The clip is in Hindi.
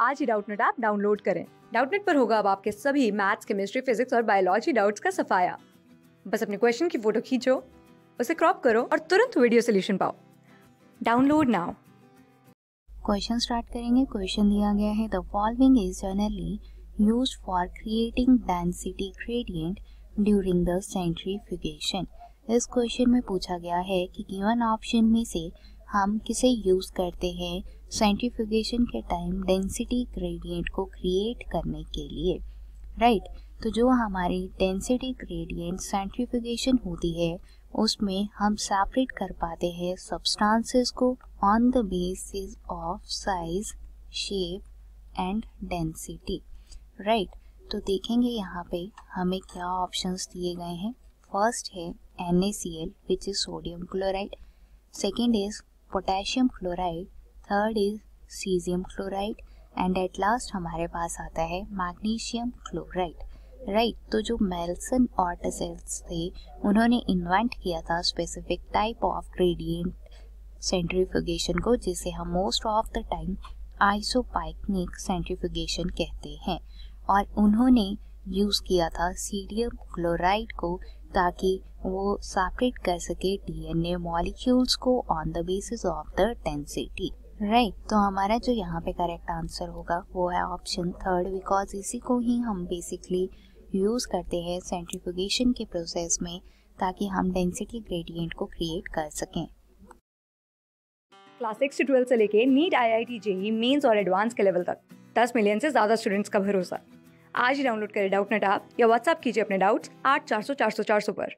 आज ही डाउटनेट ऐप डाउनलोड करें। डाउटनेट पर होगा अब आपके सभी मैथ्स, केमिस्ट्री, फिजिक्स और बायोलॉजी डाउट्स का सफाया। बस अपने क्वेश्चन की फ़ोटो खींचो, उसे क्रॉप करो और तुरंत वीडियो सोल्यूशन पाओ। Download now. क्वेश्चन स्टार्ट करेंगे। क्वेश्चन दिया गया है, the following is generally used for creating density gradient during the centrifugation. इस क्वेश्चन में पूछा गया है कि गिवन ऑप्शन में से हम किसे यूज़ करते हैं सेंट्रीफ्यूगेशन के टाइम डेंसिटी ग्रेडियंट को क्रिएट करने के लिए राइट right? तो जो हमारी डेंसिटी ग्रेडियंट सेंट्रीफ्यूगेशन होती है, उसमें हम सेपरेट कर पाते हैं सब्सटेंसेस को on the basis of size shape and density right तो देखेंगे यहाँ पे हमें क्या ऑप्शंस दिए गए हैं। फ़र्स्ट है NaCl which is sodium chloride second is potassium chloride third is caesium chloride and at last हमारे पास आता है मैग्नीशियम क्लोराइड राइट तो जो मेल्सन ऑर्टसेल्स थे, उन्होंने इन्वेंट किया था specific type of gradient centrifugation को, जिसे हम most of the time isopycnic centrifugation कहते हैं। और उन्होंने यूज़ किया था सीडियम क्लोराइड को ताकि वो सेपरेट कर सके डीएनए मॉलिक्यूल्स को on the basis of the density right तो हमारा जो यहाँ पे करेक्ट आंसर होगा, वो है ऑप्शन थर्ड बिकॉज़ इसी को ही हम बेसिकली यूज़ करते हैं सेंट्रीफ्यूगेशन के प्रोसेस में ताकि हम डेंसिटी ग्रेडियंट को क्रिएट कर सकें। क्लास सिक्स ट्वेल्थ से लेके NEET I I T JEE mains और एडवांस के लेवल तक। दस मिलियन से ज़्यादा स्टूडेंट्स का भरोसा। आज ही डाउनलोड करें डाउट नेट आप या व्हाट्सअप कीजिए अपने डाउट्स आठ चार सौ चार सौ चार सौ पर।